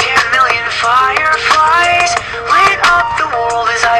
Ten million fireflies. Lit up the world as I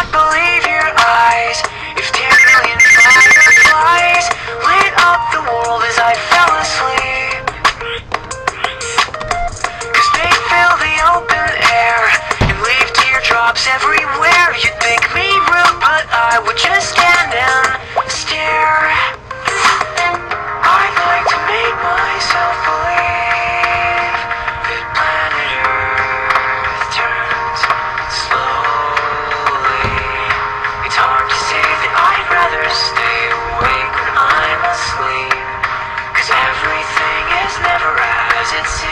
not believe your eyes. If ten million fireflies Lit up the world as I fell asleep. Cause they fill the open air And leave teardrops everywhere. You'd think me rude but I would Let's.